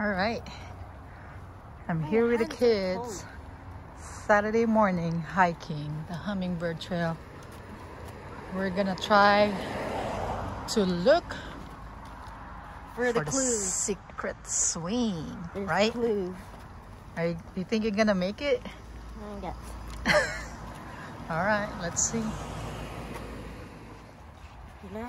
All right. I'm here with the kids. Saturday morning hiking the Hummingbird Trail. We're gonna try to look For the for the secret swing, There's right? Clue. Are you, you think you're gonna make it? Guess. All right, let's see. No.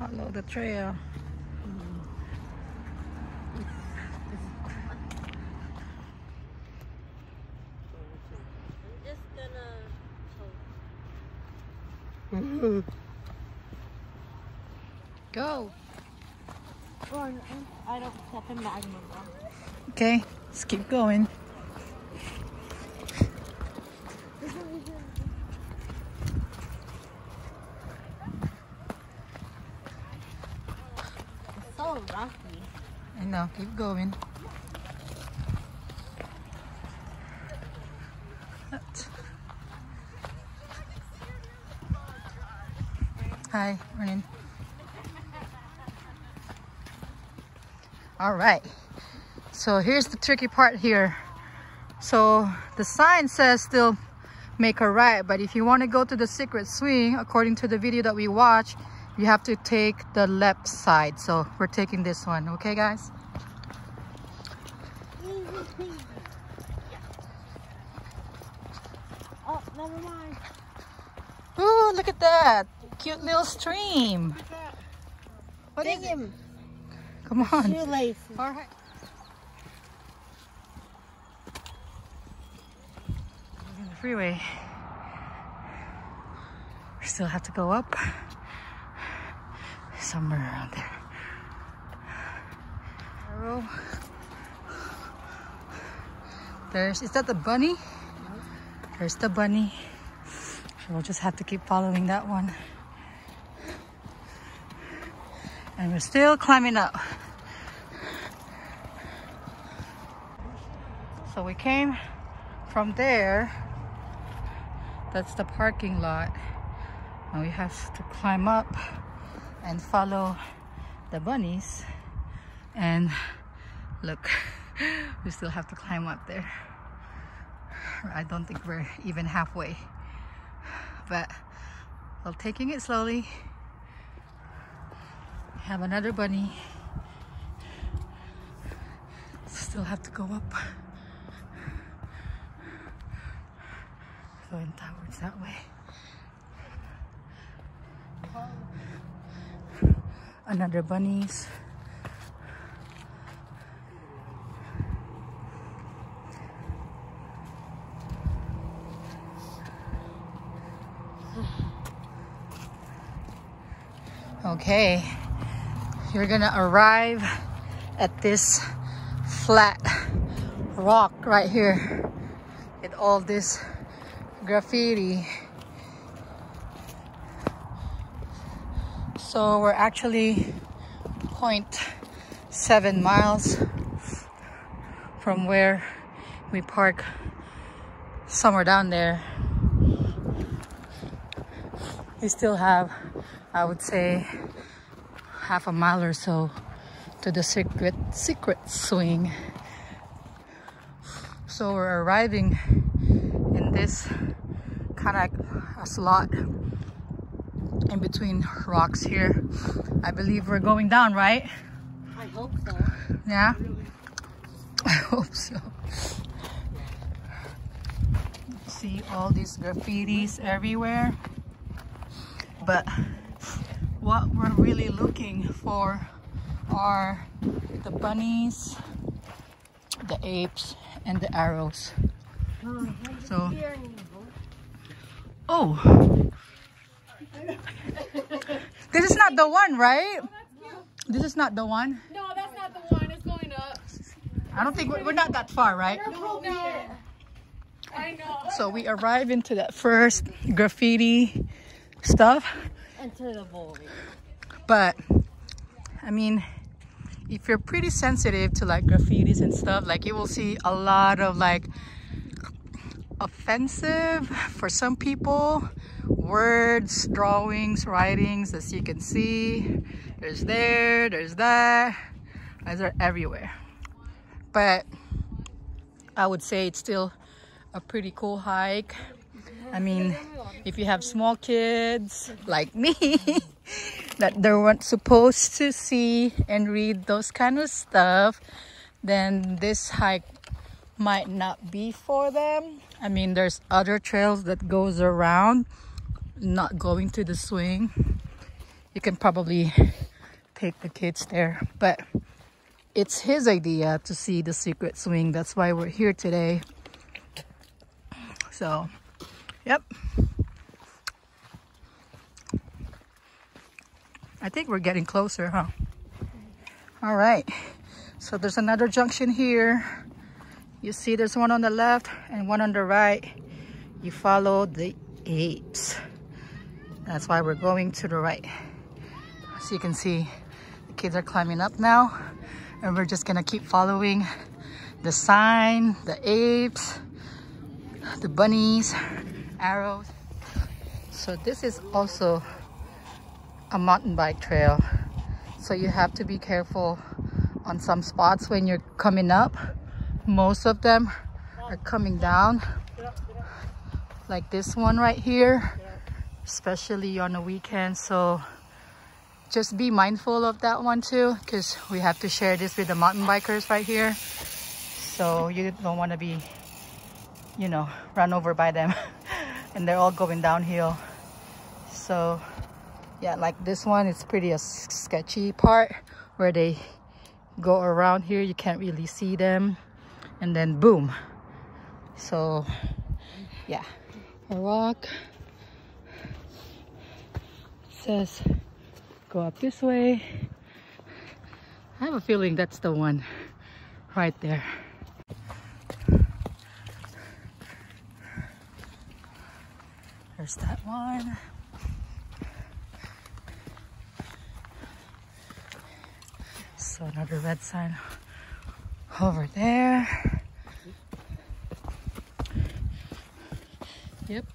Follow the trail. I'm just gonna. Go. I don't step in. Okay, let's keep going. It's so rocky. I know, keep going. Hi, morning. All right. So here's the tricky part here. So the sign says still make a right, but if you want to go to the secret swing, according to the video that we watched, you have to take the left side. So we're taking this one, okay guys? Oh, never mind. Ooh, look at that. Cute little stream. What is Dig it? him. Come on. Shoelaces. All right. the freeway. We still have to go up. Somewhere around there. Arrow. There's, is that the bunny? There's the bunny. We'll just have to keep following that one. And we're still climbing up. So we came from there. That's the parking lot. And we have to climb up and follow the bunnies. And look, we still have to climb up there. I don't think we're even halfway. But we're taking it slowly. Have another bunny. Still have to go up. Going towards that way. Another bunnies. Okay, you're gonna arrive at this flat rock right here with all this graffiti. So we're actually 0.7 miles from where we park somewhere down there. We still have, I would say, half a mile or so to the secret secret swing. So we're arriving in this kind of a slot in between rocks here. I believe we're going down, right? I hope so. Yeah? I hope so. See all these graffitis everywhere. But what we're really looking for are the bunnies, the apes, and the arrows. So, oh, this is not the one, right? Oh, this is not the one. No, that's not the one. It's going up. I don't think we're, we're not that far, right? No, I know. So we arrive into that first graffiti stuff, The but I mean, if you're pretty sensitive to like graffitis and stuff, like you will see a lot of like offensive for some people words, drawings, writings as you can see. There's there, there's that. Those are everywhere. But I would say it's still a pretty cool hike. I mean, if you have small kids like me that they weren't supposed to see and read those kind of stuff, then this hike might not be for them. I mean, there's other trails that goes around, not going to the swing. You can probably take the kids there, but it's his idea to see the secret swing. That's why we're here today. So, yep. I think we're getting closer, huh? All right. So there's another junction here. You see there's one on the left and one on the right. You follow the apes. That's why we're going to the right. So you can see the kids are climbing up now and we're just gonna keep following the sign, the apes, the bunnies, arrows. So this is also a mountain bike trail. So you have to be careful on some spots when you're coming up. Most of them are coming down. Like this one right here, especially on the weekend. So just be mindful of that one too because we have to share this with the mountain bikers right here so you don't want to be you know run over by them and they're all going downhill. So yeah like this one it's pretty a sketchy part where they go around here. You can't really see them. And then boom. So yeah. A rock says go up this way. I have a feeling that's the one right there. There's that one. So another red sign over there. Yep.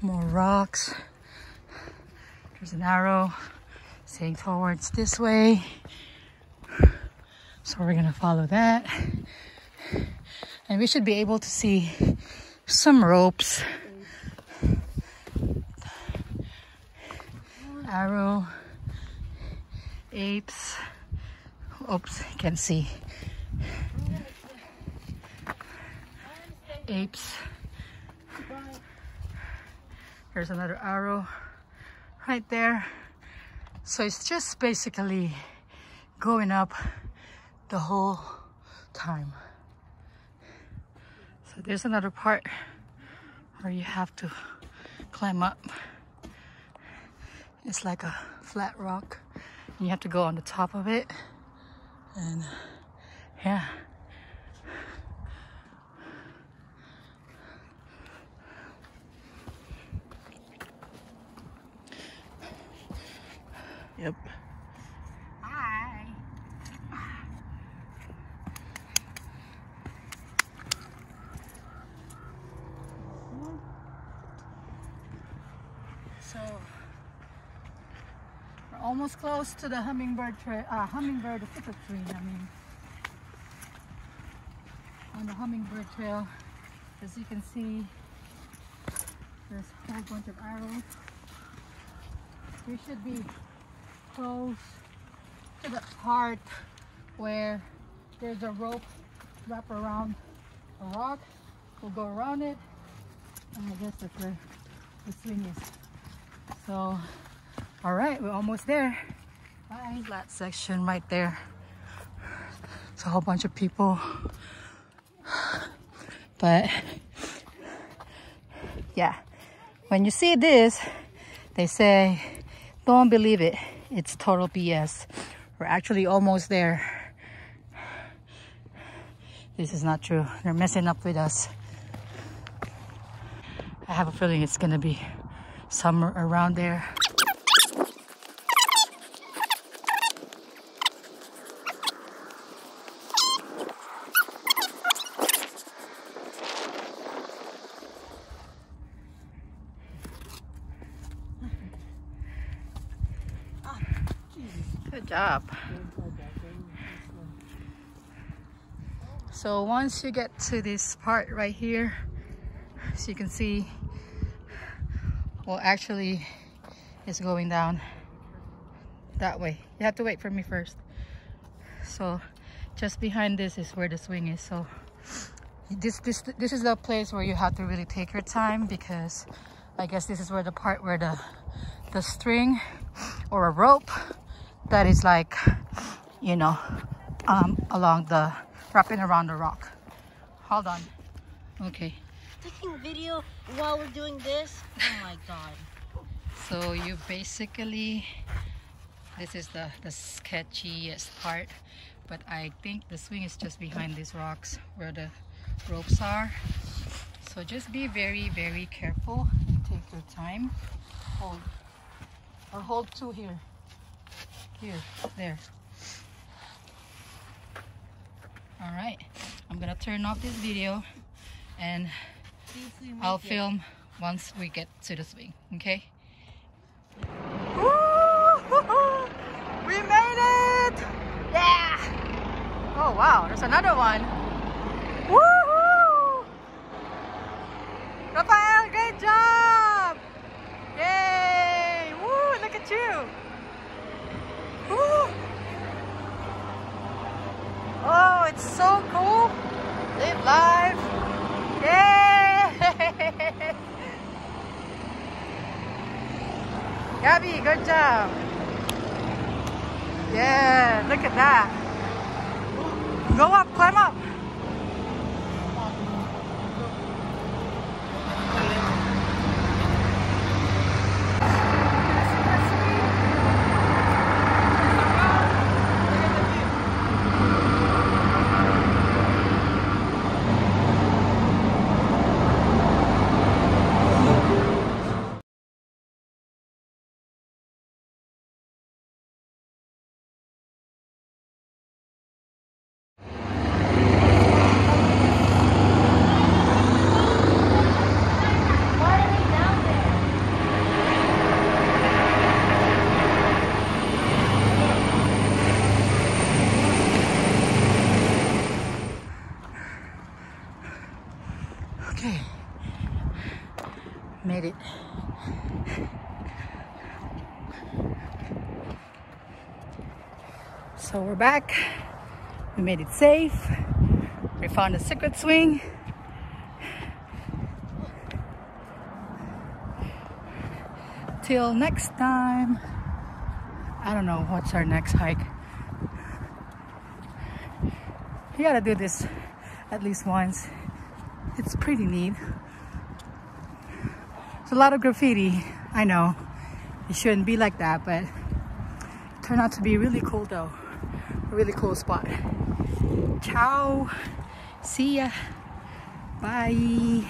more rocks. There's an arrow saying towards this way. So we're gonna follow that. And we should be able to see some ropes. Arrow, apes. Oops, you can see. Apes. There's another arrow right there. So it's just basically going up the whole time. So there's another part where you have to climb up. It's like a flat rock. And you have to go on the top of it. And yeah. Yep. Hi. So we're almost close to the hummingbird uh, hummingbird thicket tree. I mean, on the hummingbird trail, as you can see, there's a whole bunch of arrows. We should be close to the part where there's a rope wrapped around a rock. We'll go around it and I guess that's where the swing is. So, all right, we're almost there. Bye. Section right there. It's a whole bunch of people. But yeah, when you see this, they say, don't believe it it's total BS. We're actually almost there. This is not true. They're messing up with us. I have a feeling it's gonna be somewhere around there. Good job. So once you get to this part right here, as you can see, well actually it's going down that way. You have to wait for me first. So just behind this is where the swing is. So this this this is the place where you have to really take your time because I guess this is where the part where the the string or a rope that is like you know um, along the wrapping around the rock. Hold on. Okay. Taking video while we're doing this. Oh my god. so you basically this is the the sketchiest part but I think the swing is just behind these rocks where the ropes are. So just be very very careful. And take your time. Hold or hold two here here there all right i'm gonna turn off this video and See if we make i'll it. film once we get to the swing okay we made it yeah oh wow there's another one Woohoo! Rafael, great job! Yay! Woo, look at you! Woo! Oh, it's so cool! Live life! Yay! Gabby, good job! Yeah, look at that! Go up, climb up! Okay. Made it. So we're back. We made it safe. We found a secret swing. Till next time. I don't know what's our next hike. You gotta do this at least once. It's pretty neat. It's a lot of graffiti. I know it shouldn't be like that, but it turned out to be really cool though. A really cool spot. Ciao. See ya. Bye.